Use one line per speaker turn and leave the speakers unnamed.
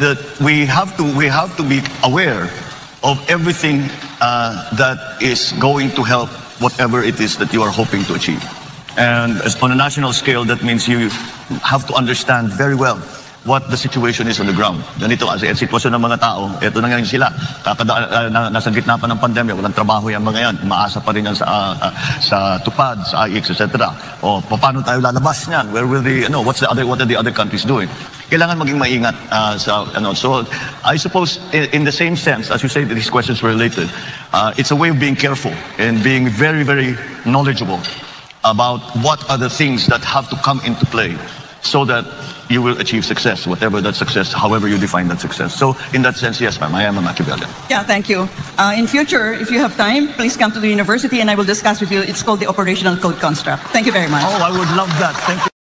that we have to we have to be aware of everything uh, that is going to help whatever it is that you are hoping to achieve. And on a national scale, that means you have to understand very well what the situation is on the ground. Ganito kasi ang sitwasyon ng mga tao, eto na ngayon sila, kakada, uh, na, nasa gitna pa ng pandemya, walang trabaho yan mga yan, umaasa pa rin yan sa, uh, uh, sa tupad, sa AICS, etc. O paano tayo lalabas niyan? Where will the, ano, what's the other, what are the other countries doing? Kailangan maging maingat uh, sa, ano, so I suppose in, in the same sense, as you say, that these questions were related, uh, it's a way of being careful and being very, very knowledgeable about what are the things that have to come into play so that you will achieve success, whatever that success, however you define that success. So in that sense, yes, ma'am, I am a Machiavellian.
Yeah, thank you. Uh, in future, if you have time, please come to the university and I will discuss with you. It's called the operational code construct. Thank you very much.
Oh, I would love that. Thank you.